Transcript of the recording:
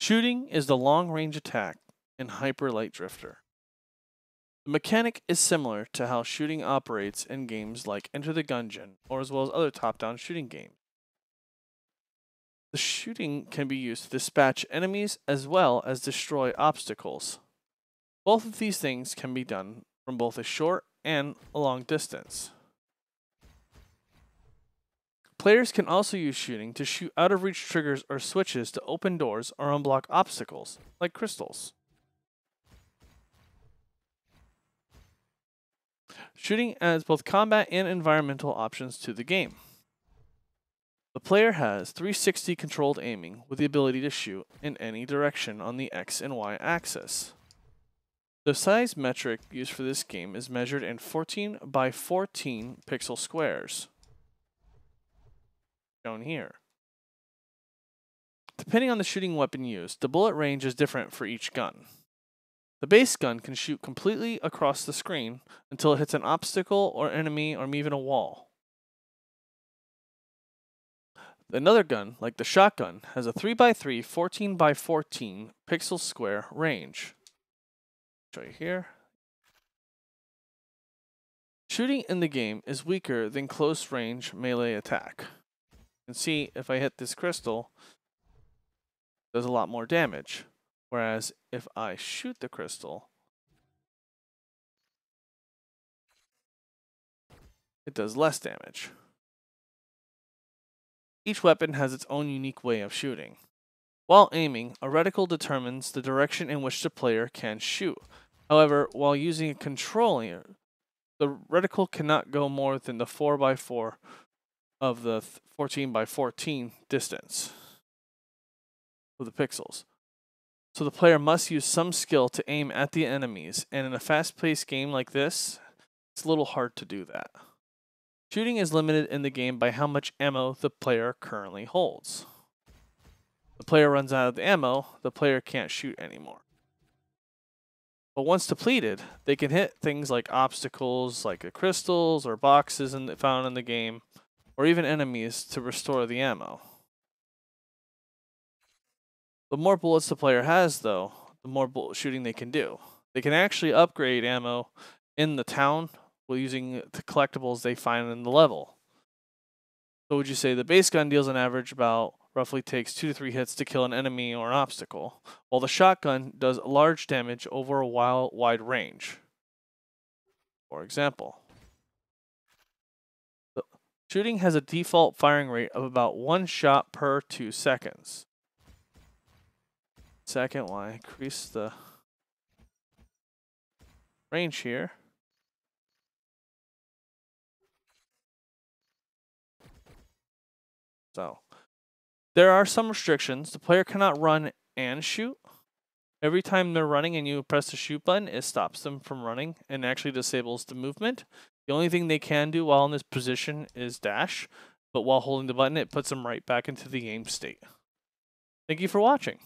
Shooting is the long range attack in Hyper Light Drifter. The mechanic is similar to how shooting operates in games like Enter the Gungeon, or as well as other top down shooting games. The shooting can be used to dispatch enemies as well as destroy obstacles. Both of these things can be done from both a short and a long distance. Players can also use shooting to shoot out of reach triggers or switches to open doors or unblock obstacles, like crystals. Shooting adds both combat and environmental options to the game. The player has 360 controlled aiming with the ability to shoot in any direction on the X and Y axis. The size metric used for this game is measured in 14 by 14 pixel squares, shown here. Depending on the shooting weapon used, the bullet range is different for each gun. The base gun can shoot completely across the screen until it hits an obstacle or enemy or even a wall. Another gun, like the shotgun, has a 3x3 14x14 pixel square range. Show you here. Shooting in the game is weaker than close range melee attack. Can see if I hit this crystal, does a lot more damage. Whereas if I shoot the crystal, it does less damage. Each weapon has its own unique way of shooting. While aiming, a reticle determines the direction in which the player can shoot. However, while using a controller, the reticle cannot go more than the 4x4 of the 14 by 14 distance of the pixels. So the player must use some skill to aim at the enemies, and in a fast-paced game like this, it's a little hard to do that. Shooting is limited in the game by how much ammo the player currently holds. The player runs out of the ammo, the player can't shoot anymore. But once depleted, they can hit things like obstacles, like the crystals or boxes in the, found in the game, or even enemies to restore the ammo. The more bullets the player has, though, the more bullet shooting they can do. They can actually upgrade ammo in the town while using the collectibles they find in the level. So would you say the base gun deals an average about roughly takes two to three hits to kill an enemy or an obstacle, while the shotgun does large damage over a wide range. For example, shooting has a default firing rate of about one shot per two seconds. Second, why increase the range here. So, there are some restrictions. The player cannot run and shoot. Every time they're running and you press the shoot button, it stops them from running and actually disables the movement. The only thing they can do while in this position is dash, but while holding the button, it puts them right back into the game state. Thank you for watching.